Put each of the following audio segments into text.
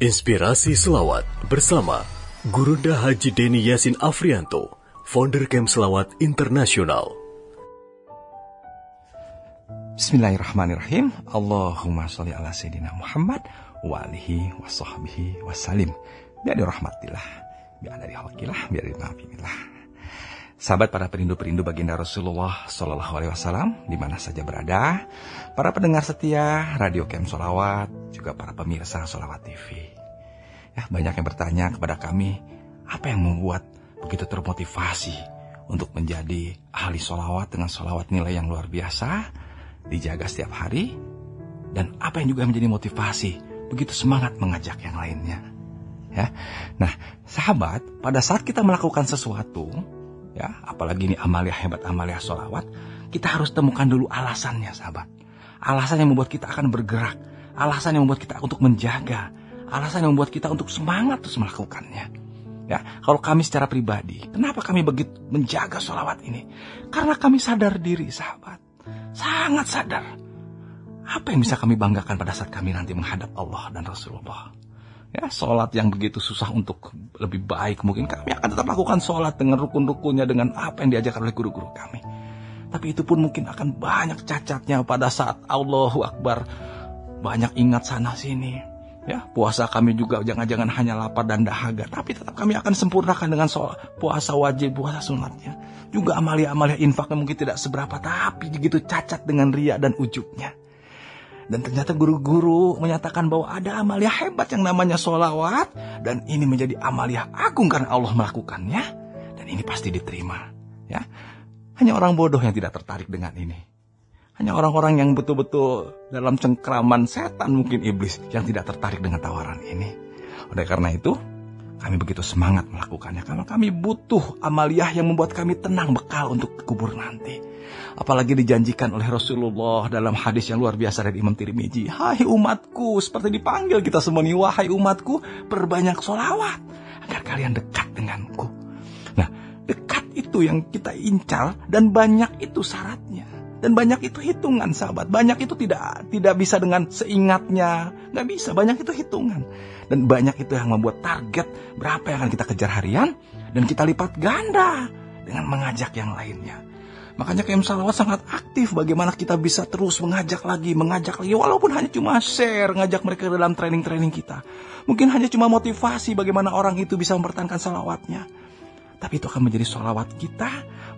Inspirasi Selawat bersama Gurunda Haji Deni Yasin Afrianto, founder Camp Selawat Internasional. Bismillahirrahmanirrahim. Allahumma sholli ala sayyidina Muhammad wa alihi wa sahbihi wa salim. Biar dirahmatillah, biar dari halkilah, biar dimaafinillah. Sahabat para perindu-perindu baginda Rasulullah Shallallahu Alaihi Wasallam di mana saja berada, para pendengar setia Radio Kem Solawat, juga para pemirsa Solawat TV. Ya banyak yang bertanya kepada kami, apa yang membuat begitu termotivasi untuk menjadi ahli solawat dengan solawat nilai yang luar biasa, dijaga setiap hari, dan apa yang juga menjadi motivasi begitu semangat mengajak yang lainnya. Ya, nah sahabat, pada saat kita melakukan sesuatu, ya apalagi ini amalia hebat amalia sholawat kita harus temukan dulu alasannya sahabat alasan yang membuat kita akan bergerak alasan yang membuat kita untuk menjaga alasan yang membuat kita untuk semangat terus melakukannya. Ya kalau kami secara pribadi kenapa kami begitu menjaga sholawat ini? Karena kami sadar diri sahabat. Sangat sadar. Apa yang bisa kami banggakan pada saat kami nanti menghadap Allah dan Rasulullah? Ya sholat yang begitu susah untuk lebih baik mungkin kami akan tetap lakukan sholat dengan rukun-rukunnya dengan apa yang diajarkan oleh guru-guru kami. Tapi itu pun mungkin akan banyak cacatnya pada saat Allahu Akbar. Banyak ingat sana sini ya puasa kami juga jangan-jangan hanya lapar dan dahaga tapi tetap kami akan sempurnakan dengan sholat puasa wajib puasa sunatnya juga amalia-amalia infaknya mungkin tidak seberapa tapi begitu cacat dengan ria dan ujubnya dan ternyata guru-guru menyatakan bahwa ada amalia hebat yang namanya solawat. Dan ini menjadi amalia agung karena Allah melakukannya. Dan ini pasti diterima. Ya, Hanya orang bodoh yang tidak tertarik dengan ini. Hanya orang-orang yang betul-betul dalam cengkraman setan mungkin iblis yang tidak tertarik dengan tawaran ini. Oleh karena itu, kami begitu semangat melakukannya karena kami butuh amaliah yang membuat kami tenang bekal untuk kubur nanti. Apalagi dijanjikan oleh Rasulullah dalam hadis yang luar biasa dari Imam Tirmizi. Hai umatku, seperti dipanggil kita semua nih. Wahai umatku, perbanyak solawat. Agar kalian dekat denganku. Nah, dekat itu yang kita incar dan banyak itu syaratnya. Dan banyak itu hitungan sahabat. Banyak itu tidak tidak bisa dengan seingatnya. Nggak bisa, banyak itu hitungan. Dan banyak itu yang membuat target berapa yang akan kita kejar harian. Dan kita lipat ganda dengan mengajak yang lainnya. Makanya KM Salawat sangat aktif bagaimana kita bisa terus mengajak lagi, mengajak lagi. Walaupun hanya cuma share, ngajak mereka dalam training-training kita. Mungkin hanya cuma motivasi bagaimana orang itu bisa mempertahankan salawatnya. Tapi itu akan menjadi salawat kita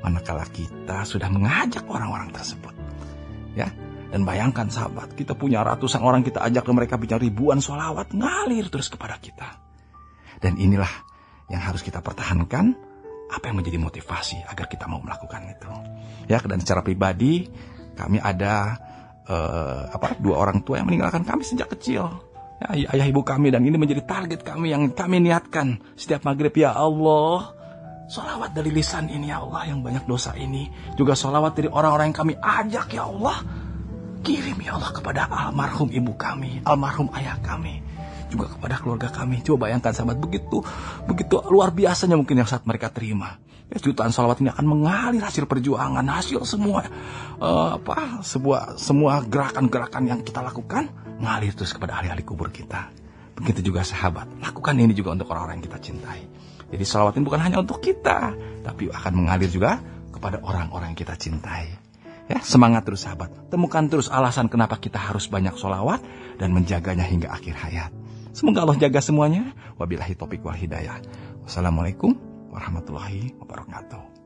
manakala kita sudah mengajak orang-orang tersebut. Ya, dan bayangkan sahabat, kita punya ratusan orang kita ajak ke mereka bicara ribuan salawat ngalir terus kepada kita. Dan inilah yang harus kita pertahankan apa yang menjadi motivasi agar kita mau melakukan itu ya dan secara pribadi kami ada uh, apa dua orang tua yang meninggalkan kami sejak kecil ya, ayah ibu kami dan ini menjadi target kami yang kami niatkan setiap maghrib ya Allah Salawat dari lisan ini ya Allah yang banyak dosa ini Juga salawat dari orang-orang yang kami ajak ya Allah Kirim ya Allah kepada almarhum ibu kami Almarhum ayah kami juga kepada keluarga kami. Coba bayangkan sahabat begitu begitu luar biasanya mungkin yang saat mereka terima. Ya, jutaan salawat ini akan mengalir hasil perjuangan, hasil semua uh, apa sebuah semua gerakan-gerakan yang kita lakukan mengalir terus kepada ahli-ahli kubur kita. Begitu juga sahabat, lakukan ini juga untuk orang-orang yang kita cintai. Jadi salawat ini bukan hanya untuk kita, tapi akan mengalir juga kepada orang-orang yang kita cintai. Ya, semangat terus sahabat. Temukan terus alasan kenapa kita harus banyak solawat dan menjaganya hingga akhir hayat. Semoga Allah jaga semuanya. Wabillahi topik wal hidayah. Wassalamualaikum warahmatullahi wabarakatuh.